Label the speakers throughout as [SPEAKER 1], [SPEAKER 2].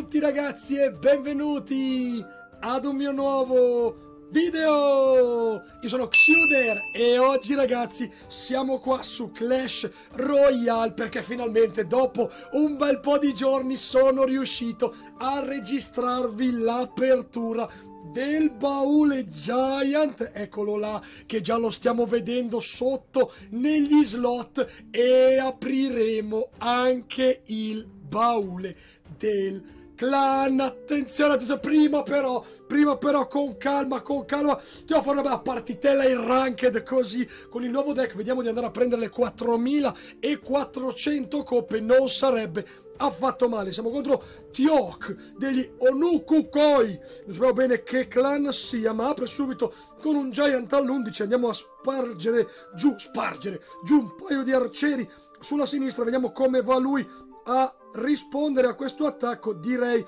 [SPEAKER 1] tutti ragazzi e benvenuti ad un mio nuovo video! Io sono Xuder e oggi ragazzi siamo qua su Clash Royale perché finalmente dopo un bel po' di giorni sono riuscito a registrarvi l'apertura del baule Giant, eccolo là che già lo stiamo vedendo sotto negli slot e apriremo anche il baule del clan attenzione attenzione prima però prima però con calma con calma ti ho fare una bella partitella in ranked così con il nuovo deck vediamo di andare a prendere le 4400 coppe non sarebbe affatto male siamo contro Tiok degli Onukukoi non sappiamo bene che clan sia ma apre subito con un giant all'11 andiamo a spargere giù spargere giù un paio di arcieri sulla sinistra vediamo come va lui a rispondere a questo attacco direi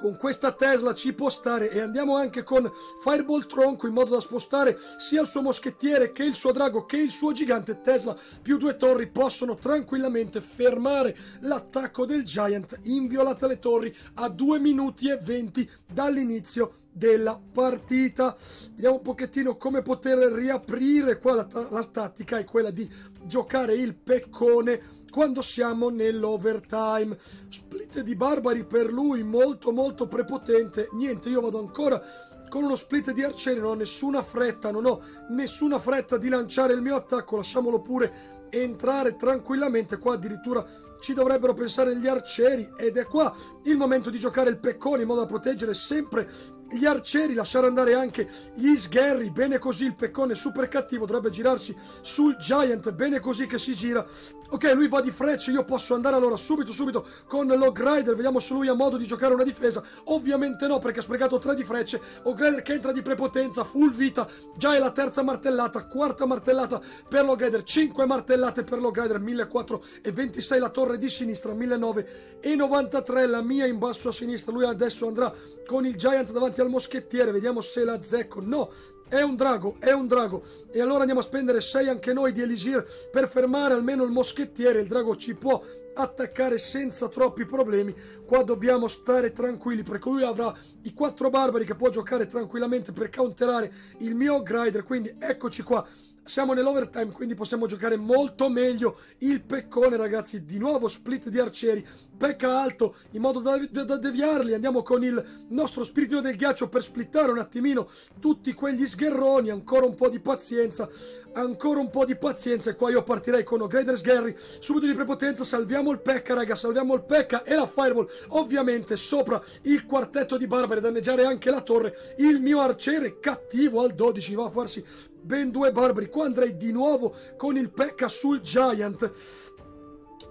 [SPEAKER 1] con questa Tesla ci può stare. E andiamo anche con Fireball Tronco in modo da spostare sia il suo moschettiere che il suo drago che il suo gigante Tesla. Più due torri possono tranquillamente fermare l'attacco del Giant inviolate le torri a 2 minuti e 20 dall'inizio della partita. Vediamo un pochettino come poter riaprire qua la, la statica è quella di giocare il peccone quando siamo nell'overtime. Split di barbari per lui molto molto prepotente. Niente, io vado ancora con uno split di arcieri, non ho nessuna fretta, non ho nessuna fretta di lanciare il mio attacco, lasciamolo pure entrare tranquillamente. Qua addirittura ci dovrebbero pensare gli arcieri ed è qua il momento di giocare il peccone in modo da proteggere sempre gli arcieri, lasciare andare anche gli sgherri, bene così il peccone super cattivo dovrebbe girarsi sul giant, bene così che si gira. Ok, lui va di frecce, io posso andare allora subito subito con Log Rider, vediamo se lui ha modo di giocare una difesa. Ovviamente no, perché ha sprecato tre di frecce. Log Rider che entra di prepotenza, full vita, già è la terza martellata, quarta martellata per Log Rider, 5 martellate per Log Rider, 1426 la torre di sinistra, 1993 la mia in basso a sinistra. Lui adesso andrà con il giant davanti al moschettiere, vediamo se la zecco. No, è un drago, è un drago. E allora andiamo a spendere 6 anche noi di Elisir per fermare almeno il moschettiere. Il drago ci può attaccare senza troppi problemi. Qua dobbiamo stare tranquilli perché lui avrà i quattro barbari che può giocare tranquillamente per counterare il mio Grider. Quindi eccoci qua siamo nell'overtime, quindi possiamo giocare molto meglio il peccone, ragazzi. Di nuovo split di arcieri, pecca alto, in modo da, da, da deviarli. Andiamo con il nostro spirito del ghiaccio per splittare un attimino tutti quegli sgherroni. Ancora un po' di pazienza, ancora un po' di pazienza. E qua io partirei con Ogreder Sgherri, subito di prepotenza. Salviamo il pecca, raga, salviamo il pecca e la fireball. Ovviamente sopra il quartetto di barbari, danneggiare anche la torre. Il mio arciere cattivo al 12 va a farsi ben due barbari. Qua andrei di nuovo con il Pekka sul Giant.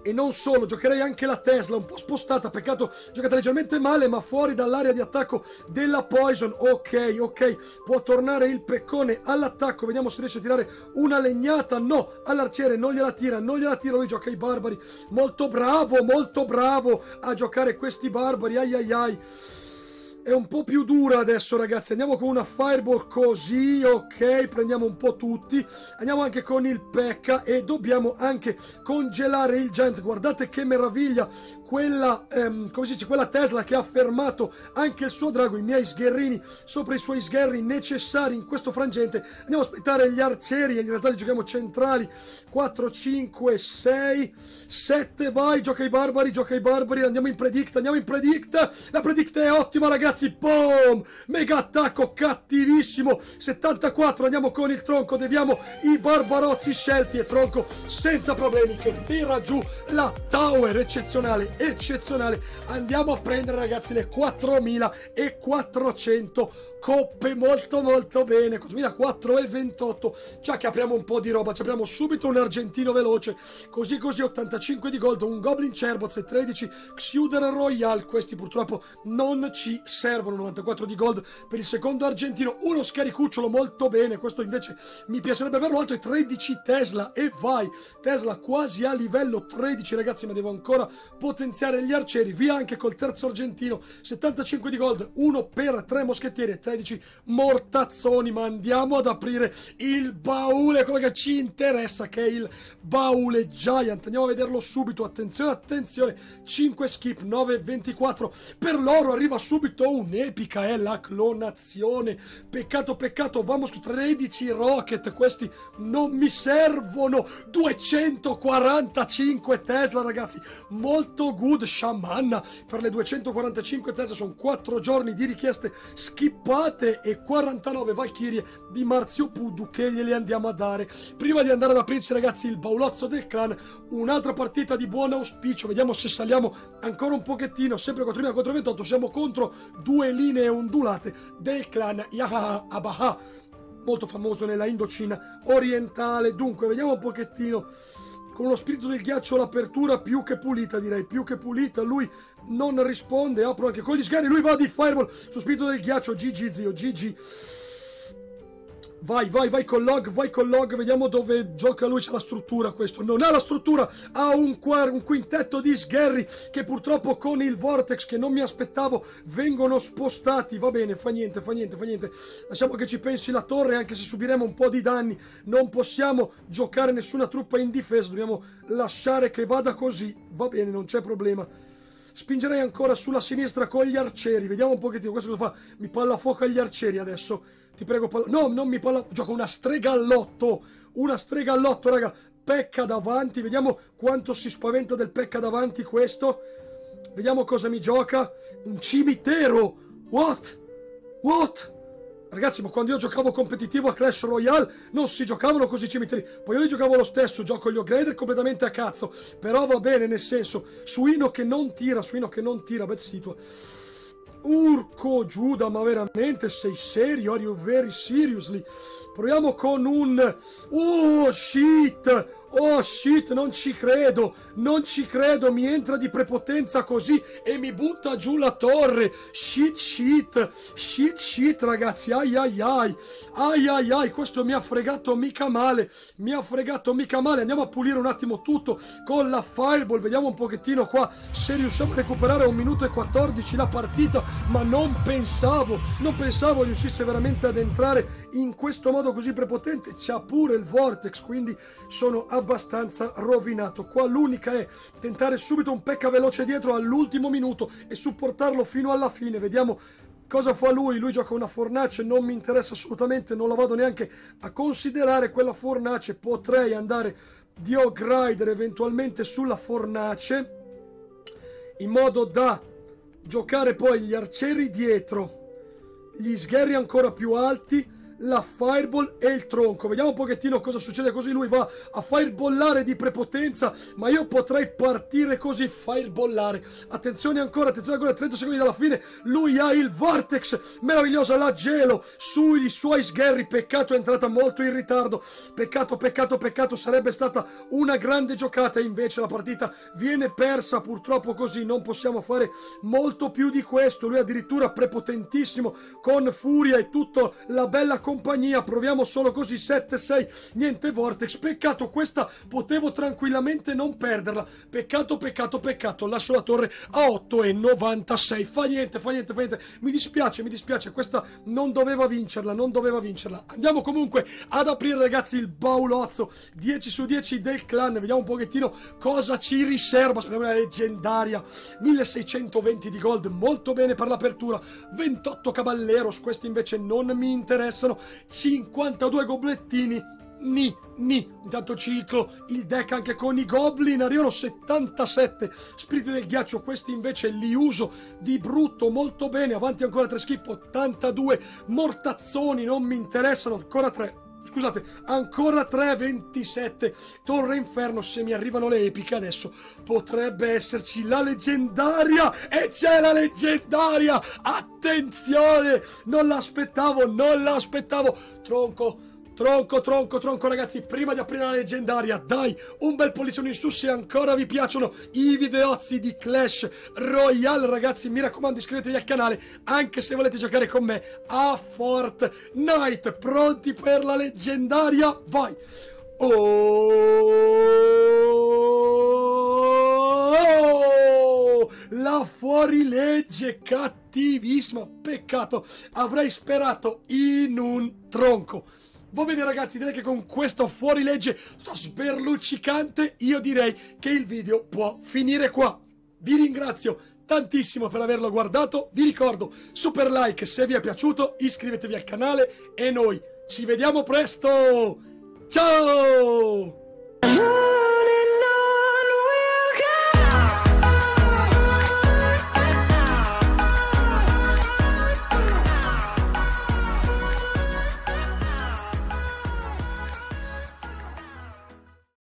[SPEAKER 1] E non solo, giocherei anche la Tesla, un po' spostata, peccato giocata leggermente male, ma fuori dall'area di attacco della Poison. Ok, ok, può tornare il peccone all'attacco, vediamo se riesce a tirare una legnata. No, all'arciere non gliela tira, non gliela tira, lui gioca i barbari. Molto bravo, molto bravo a giocare questi barbari, ai ai ai è un po' più dura adesso ragazzi. Andiamo con una fireball così ok prendiamo un po' tutti. Andiamo anche con il pecca e dobbiamo anche congelare il giant. Guardate che meraviglia quella ehm, come si dice quella Tesla che ha fermato anche il suo drago i miei sgherrini sopra i suoi sgherri necessari in questo frangente. Andiamo a aspettare gli arcieri in realtà li giochiamo centrali. 4 5 6 7 vai gioca i barbari gioca i barbari andiamo in predict andiamo in predict. La predict è ottima ragazzi boom! Mega attacco cattivissimo, 74, andiamo con il tronco, deviamo i barbarozzi scelti e tronco senza problemi che tira giù la tower, eccezionale, eccezionale. Andiamo a prendere ragazzi le 4400 coppe. Molto molto bene. 4004 e 28 già che apriamo un po' di roba ci apriamo subito un argentino veloce. Così così 85 di gold un goblin cerboz e 13 Xuder royal. Questi purtroppo non ci servono. 94 di gold per il secondo argentino. Uno scaricucciolo molto bene. Questo invece mi piacerebbe averlo alto. E 13 Tesla. E vai. Tesla quasi a livello 13 ragazzi ma devo ancora potenziare gli arcieri, via anche col terzo argentino, 75 di gold, 1 per 3 moschettieri e 13 mortazzoni, ma andiamo ad aprire il baule, quello che ci interessa che è il baule giant, andiamo a vederlo subito, attenzione, attenzione, 5 skip, 9 24, per loro arriva subito un'epica, è la clonazione, peccato, peccato, vamos 13 rocket, questi non mi servono, 245 Tesla ragazzi, molto good, sciamanna, per le 245 Tesla sono 4 giorni di richieste skippate e 49 Valkyrie di Marzio Puddu che glieli andiamo a dare. Prima di andare ad aprirci ragazzi il baulozzo del clan, un'altra partita di buon auspicio, vediamo se saliamo ancora un pochettino, sempre 4428, siamo contro due linee ondulate del clan Yaha Abaha, molto famoso nella Indocina orientale. Dunque, vediamo un pochettino con uno spirito del ghiaccio l'apertura più che pulita direi, più che pulita, lui non risponde, apro anche con gli sgari, lui va di fireball su spirito del ghiaccio, GG zio, GG. Vai, vai, vai col log, vai col log, vediamo dove gioca lui, c'è la struttura questo. Non ha la struttura, ha un, un quintetto di sgherri che purtroppo con il vortex che non mi aspettavo vengono spostati. Va bene, fa niente, fa niente, fa niente. Lasciamo che ci pensi la torre, anche se subiremo un po' di danni. Non possiamo giocare nessuna truppa in difesa, dobbiamo lasciare che vada così. Va bene, non c'è problema. Spingerei ancora sulla sinistra con gli arcieri, vediamo un pochettino, questo cosa fa? Mi palla fuoco agli arcieri adesso ti prego, palla... No, non mi palla... Gioco una strega all'otto. Una strega all'otto, raga. Pecca davanti. Vediamo quanto si spaventa del pecca davanti questo. Vediamo cosa mi gioca. Un cimitero. What? What? Ragazzi, ma quando io giocavo competitivo a Clash Royale non si giocavano così cimiteri. Poi io li giocavo lo stesso, gioco gli upgrader completamente a cazzo. Però va bene, nel senso, Suino che non tira, Suino che non tira, bad situa. Urco Giuda, ma veramente sei serio? Are you very seriously? Proviamo con un... Oh shit! Oh shit, non ci credo, non ci credo, mi entra di prepotenza così e mi butta giù la torre. Shit, shit, shit, shit, ragazzi, ai ai ai, ai ai ai, questo mi ha fregato mica male, mi ha fregato mica male. Andiamo a pulire un attimo tutto con la fireball, vediamo un pochettino qua se riusciamo a recuperare un minuto e 14 la partita, ma non pensavo, non pensavo riuscisse veramente ad entrare in questo modo così prepotente. C'ha pure il vortex, quindi sono abbastanza abbastanza rovinato. Qua l'unica è tentare subito un pecca veloce dietro all'ultimo minuto e supportarlo fino alla fine. Vediamo cosa fa lui. Lui gioca una fornace, non mi interessa assolutamente, non la vado neanche a considerare quella fornace. Potrei andare di Ogrider eventualmente sulla fornace in modo da giocare poi gli arcieri dietro, gli sgherri ancora più alti la fireball e il tronco. Vediamo un pochettino cosa succede così. Lui va a fireballare di prepotenza, ma io potrei partire così, fireballare. Attenzione ancora, attenzione ancora, 30 secondi dalla fine, lui ha il vortex, meravigliosa la gelo sui suoi sgherri, peccato è entrata molto in ritardo, peccato, peccato, peccato, sarebbe stata una grande giocata, invece la partita viene persa purtroppo così, non possiamo fare molto più di questo, lui addirittura prepotentissimo con furia e tutto. La bella compagnia, proviamo solo così 7-6, niente Vortex, peccato questa potevo tranquillamente non perderla, peccato, peccato, peccato, lascio la torre a 8 e 96, fa niente, fa niente, fa niente, mi dispiace, mi dispiace, questa non doveva vincerla, non doveva vincerla, andiamo comunque ad aprire ragazzi il baulozzo, 10 su 10 del clan, vediamo un pochettino cosa ci riserva, speriamo una leggendaria, 1620 di gold, molto bene per l'apertura, 28 caballeros, questi invece non mi interessano, 52 goblettini. Ni, ni, intanto ciclo. Il deck anche con i goblin, arrivano 77 spiriti del ghiaccio, questi invece li uso di brutto molto bene, avanti ancora 3 skip, 82 mortazzoni, non mi interessano, ancora 3 scusate, ancora 3,27. Torre Inferno, se mi arrivano le epiche adesso, potrebbe esserci la leggendaria. E c'è la leggendaria! Attenzione! Non l'aspettavo, non l'aspettavo. Tronco Tronco, tronco, tronco ragazzi, prima di aprire la leggendaria, dai, un bel pollicione in su se ancora vi piacciono i videozzi di Clash Royale ragazzi, mi raccomando iscrivetevi al canale anche se volete giocare con me a Fortnite, pronti per la leggendaria? Vai! Oh! la fuorilegge cattivissima. Peccato, avrei sperato in un tronco. Va bene ragazzi, direi che con questo fuorilegge sberluccicante io direi che il video può finire qua. Vi ringrazio tantissimo per averlo guardato, vi ricordo super like se vi è piaciuto, iscrivetevi al canale e noi ci vediamo presto! Ciao!